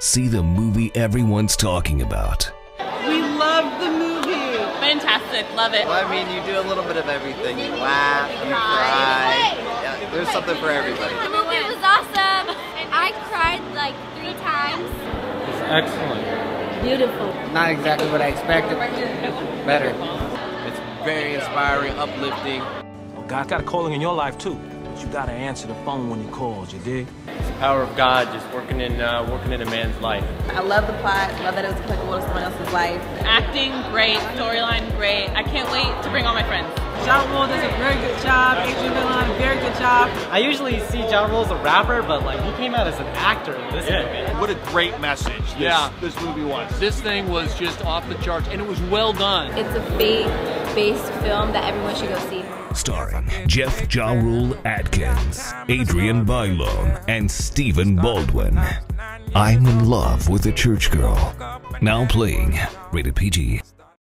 see the movie everyone's talking about. We love the movie. Fantastic, love it. Well, I mean, you do a little bit of everything. You laugh, you cry. Yeah, there's something for everybody. The movie was awesome. And I cried like three times. It's excellent. Beautiful. Not exactly what I expected. Better. It's very inspiring, uplifting. Oh, God's got a calling in your life too. But you gotta answer the phone when he calls, you dig? It's the power of God just working in uh, working in a man's life. I love the plot. Love that it was applicable to someone else's life. Acting, great. Storyline, great. I can't wait to bring all my friends. Ja Rule does a very good job. Adrienne Bailon, very good job. I usually see Ja Rule as a rapper, but like he came out as an actor in this movie. What a great message this, Yeah. this movie was. This thing was just off the charts, and it was well done. It's a faith-based film that everyone should go see. Starring Jeff Ja Rule Atkins, Adrienne Bailon, and Stephen Baldwin. I'm in love with a church girl. Now playing. Rated PG.